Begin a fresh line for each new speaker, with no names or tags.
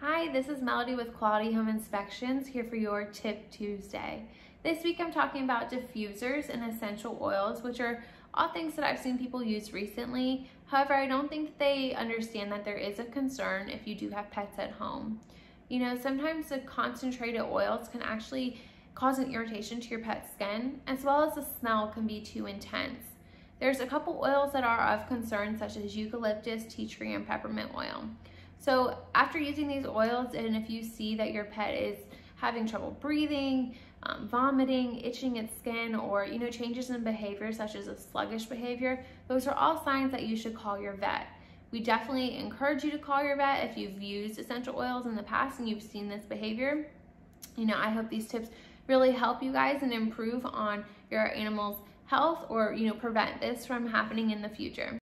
Hi, this is Melody with Quality Home Inspections here for your Tip Tuesday. This week I'm talking about diffusers and essential oils, which are all things that I've seen people use recently. However, I don't think they understand that there is a concern if you do have pets at home. You know, sometimes the concentrated oils can actually cause an irritation to your pet's skin, as well as the smell can be too intense. There's a couple oils that are of concern, such as eucalyptus, tea tree, and peppermint oil. So after using these oils, and if you see that your pet is having trouble breathing, um, vomiting, itching its skin, or you know changes in behavior such as a sluggish behavior, those are all signs that you should call your vet. We definitely encourage you to call your vet if you've used essential oils in the past and you've seen this behavior. You know, I hope these tips really help you guys and improve on your animal's health or, you know, prevent this from happening in the future.